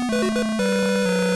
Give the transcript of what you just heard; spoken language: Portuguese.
Música